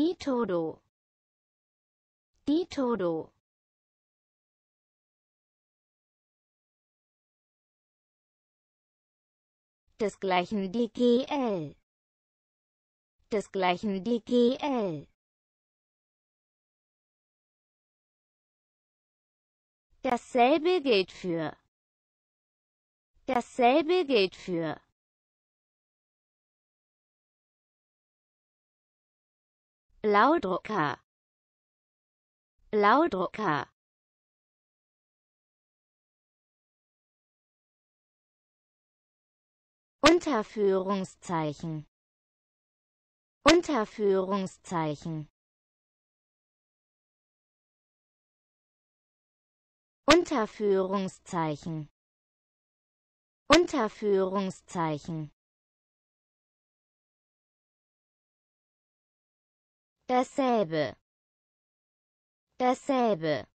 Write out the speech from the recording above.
Die Todo. Die Todo. Desgleichen DGL. Desgleichen DGL. Dasselbe gilt für. Dasselbe gilt für. Blaudrucker. Blaudrucker. Unterführungszeichen. Unterführungszeichen. Unterführungszeichen. Unterführungszeichen. ダセーブ